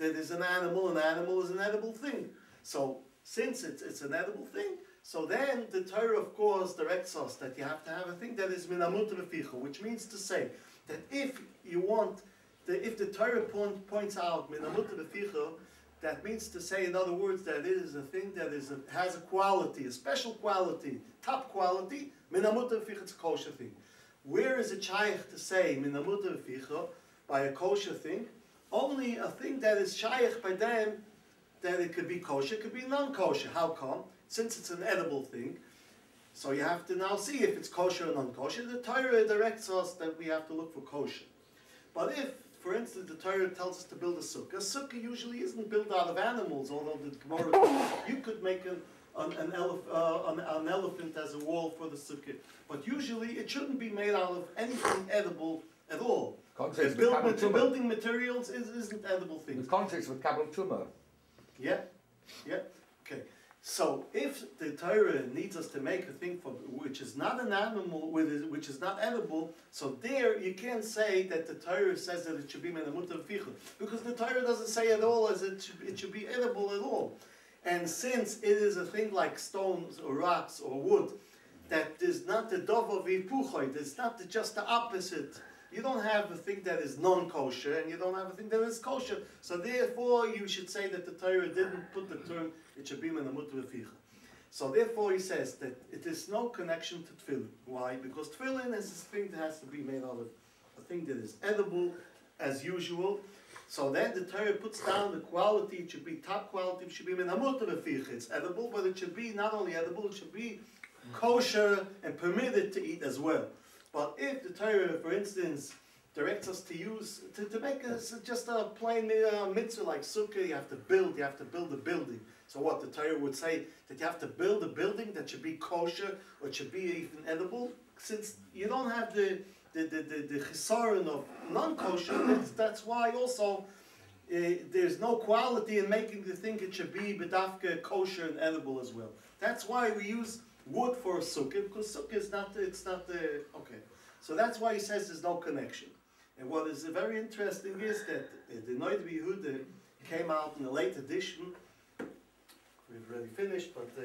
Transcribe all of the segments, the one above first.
that is an animal, an animal is an edible thing. So since it's, it's an edible thing, so then the Torah, of course, directs us that you have to have a thing that is minamut reficha, which means to say that if you want, the, if the Torah point, points out minamut reficha, that means to say, in other words, that it is a thing that is a, has a quality, a special quality, top quality, minamut reficha, it's a kosher thing. Where is a shaykh to say minamut reficha by a kosher thing? Only a thing that is shaykh by them that it could be kosher, could be non-kosher. How come? Since it's an edible thing, so you have to now see if it's kosher or non-kosher. The Torah directs us that we have to look for kosher. But if, for instance, the Torah tells us to build a sukkah, a sukkah usually isn't built out of animals, although the Gemara, you could make an, an, an, elef, uh, an, an elephant as a wall for the sukkah. But usually it shouldn't be made out of anything edible at all. Context with Build, Tumah. building materials is, isn't edible things. The context with Kabbalah Tumah. Yeah, yeah, okay. So if the Torah needs us to make a thing for which is not an animal, which is not edible, so there you can't say that the Torah says that it should be menamut fichel, because the Torah doesn't say at all as it should, it should be edible at all. And since it is a thing like stones or rocks or wood, that is not the dova vipuchoid, it's not the, just the opposite. You don't have a thing that is non-kosher, and you don't have a thing that is kosher. So therefore, you should say that the Torah didn't put the term it should be menamut v'ficha. So therefore, he says that it is no connection to tefillin. Why? Because tefillin is a thing that has to be made out of a thing that is edible, as usual. So then the Torah puts down the quality. It should be top quality. It should be menamut v'ficha. It's edible, but it should be not only edible. It should be kosher and permitted to eat as well. But if the Torah, for instance, directs us to use, to, to make a, just a plain uh, mitzvah like sukkah, you have to build, you have to build a building. So what the Torah would say, that you have to build a building that should be kosher, or should be even edible, since you don't have the, the, the, the, the of non-kosher, that's, that's why also uh, there's no quality in making the thing it should be bedafka kosher and edible as well. That's why we use wood for a sukkah because sukkah is not it's not the okay. So that's why he says there's no connection. And what is very interesting is that the Noid came out in a late edition. We've already finished, but uh,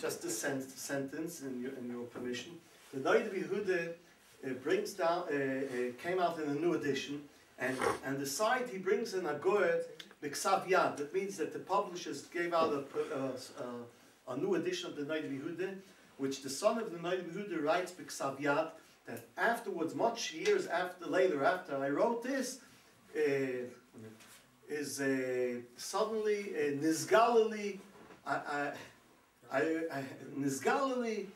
just this sen- sentence in your, in your permission. The Noid uh, brings down uh, uh, came out in a new edition, and and the side he brings in a goet b'ksav yad. That means that the publishers gave out a, a new edition of the Noid which the son of the Noid Yehuda writes b'ksav yad. That afterwards, much years after, later after I wrote this, uh, is uh, suddenly uh, nizgalili, I, I, I, I, nizgalili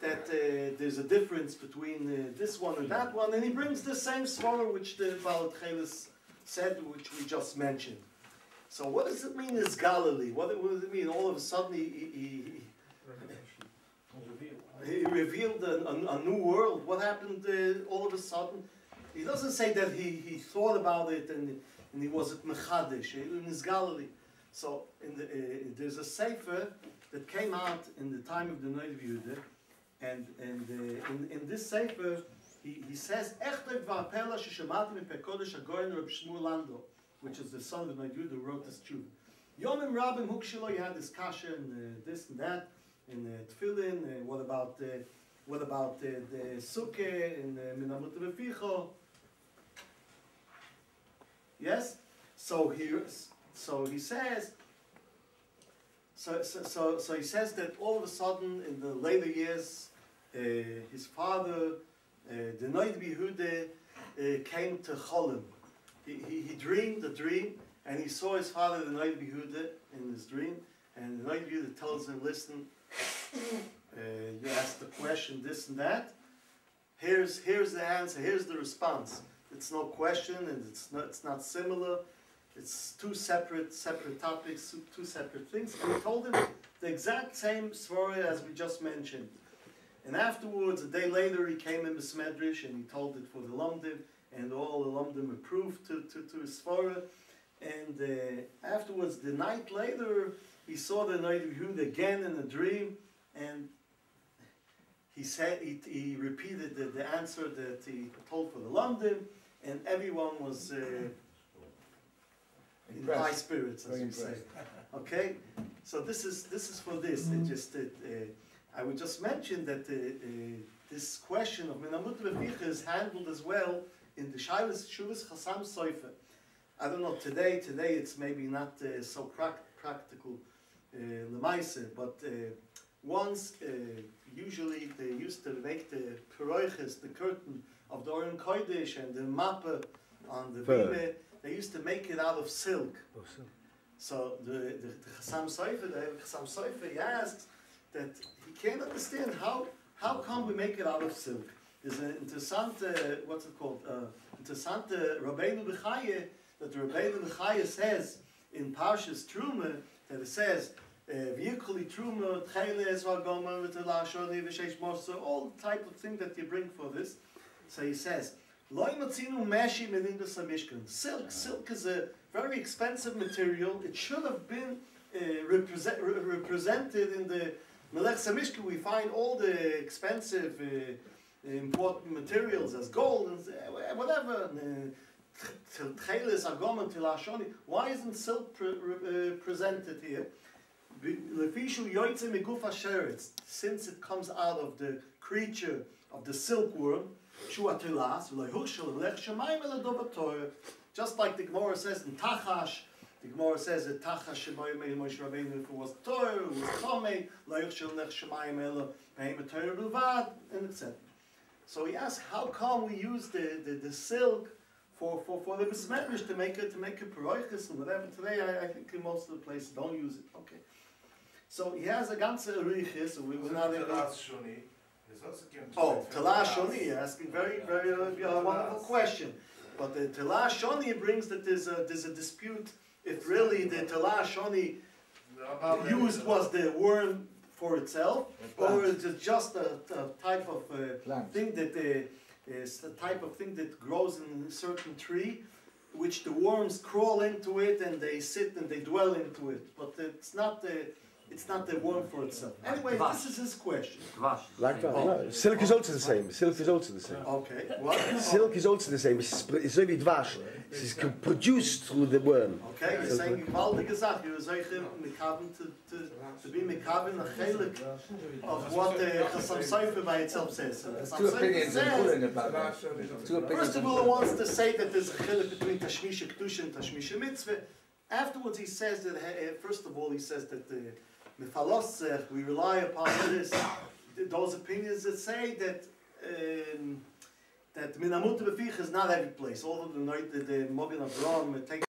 that uh, there's a difference between uh, this one and that one, and he brings the same svara which the Balat Chelis said, which we just mentioned. So what does it mean is Galilee? What, what does it mean? All of a sudden he, he, he, he revealed a, a, a new world. What happened uh, all of a sudden? He doesn't say that he, he thought about it and, and he was at Mechadish in his Galilee. So in the, uh, there's a sefer that came out in the time of the Yehuda, and and uh, in, in this sefer he, he says which is the son of the Noid Yehuda who wrote this tshuva. Yomim Rabim Hukshilo, you had this kasha and uh, this and that, in the Tefillin, what about what about the Sukkah in uh, Minamut Reficho? Yes? So he, so he says, so, so, so, so he says that all of a sudden in the later years, uh, his father, uh, the Noid Yehuda, uh, came to Cholim. He, he, he dreamed a dream, and he saw his father, the Noid Yehuda, in his dream, and the Noid Yehuda tells him, listen, uh, you asked the question, this and that, here's, here's the answer, here's the response. It's no question, and it's not, it's not similar. It's two separate separate topics, two- separate things. And he told him the exact same story as we just mentioned. And afterwards, a day later, he came in Besmedrish and he told it for the Lomdim, and all the Lomdim approved to, to, to his svara. And uh, afterwards, the night later, he saw the night of Yehud again in a dream, and he said he, he repeated the, the answer that he told for the Lomdim, and everyone was uh, in, high spirits, as Very you say. Okay, so this is this is for this. It just it, uh, I would just mention that uh, uh, this question of Minamut Beficha is handled as well in the Shailas Shuvas Chasam Soifer. I don't know today. Today it's maybe not uh, so prac- practical, uh, lemaise, but uh, once uh, usually they used to make the peroiches, the curtain of the Oren Kodesh and the mappe on the bime, they used to make it out of silk. Oh, so. So the, the, the Chassam the Chassam Sofer, he asks that he can't understand how, how come we make it out of silk. There's an interessante, what's it called, uh, interessante Rabbeinu Bechaye, that the Rabbeinu Bechaye says in Parshas Truma, that it says, uh, V'yikoli Truma, Tchele Ezra Gomer, V'tela Shoni, V'sheish Moser, all the type of thing that you bring for this. So he says, Loi matzinu meshi menindas hamishkan. Silk, silk is a very expensive material. It should have been uh, represent, re- represented in the Melech Samishka. We find all the expensive, uh, important materials as gold and uh, whatever. Tcheles, and tilashoni. Why isn't silk pre- uh, presented here? Since it comes out of the creature of the silkworm, shemayim. Just like the Gemara says in Tachash, the Gemara says that Tachash sheboy mei Moshe Rabbeinu, if it was Torah, it was lech shemayim and etc. So he asks, how come we use the, the, the silk for, for, for the Bismetrish to make it to make a paroichis and whatever. Today I, I think in most of the places don't use it. Okay. So he has a ganze Riches, so we were not able Oh, Talah Shoni, you're asking very, very uh, wonderful question. But the Talah Shoni brings that there's a, there's a dispute if really the Talah Shoni used was the worm for itself, or is it just a, a type of uh, thing that uh, is the type of thing that grows in a certain tree, which the worms crawl into it and they sit and they dwell into it. But it's not the it's not the worm for itself. Anyway, this is his question. Like that. No, silk is also the same. Silk is also the same. Okay, what? Silk is also the same. It's, sp- it's really dvash. It's produced through the worm. Okay, you're saying gewaltige Sache. You're saying mekaben to, to, to be mekaben a chelik of what the Chassam Sofer by itself says. And Two opinions in says, Kulin about that. Two opinions. First of in all, he wants to say that there's a chelik between Tashmisha Kedusha and Tashmisha Mitzvah. Afterwards, he says that, uh, first of all, he says that the Mifalosech, we rely upon this, those opinions that say that um, that Minamut Befich is not every place. Although the, the, the Mobil of Rome takes